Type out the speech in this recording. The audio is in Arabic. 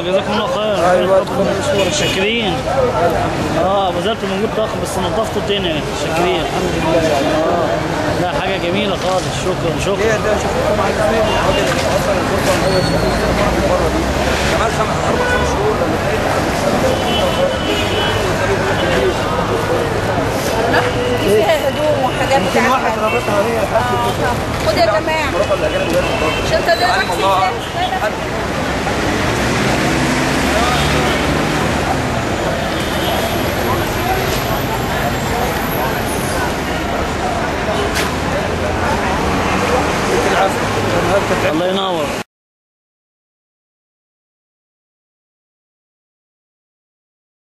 آه جزاكم الله خير أيوه شاكرين آه ما زلت موجود ضخم بس نظفت الدنيا شاكرين الحمد لله آه لا حاجة جميله خالص شكرا شكرا هي ده شوفوا على فين الراجل اللي أصلا الفرصه ان هو يشوف المره دي كمان خمس أربع خمس شهور ولا فيها هدوم وحاجات يمكن واحد رابطها هي خد يا جماعة الاجانب ده الله ينور.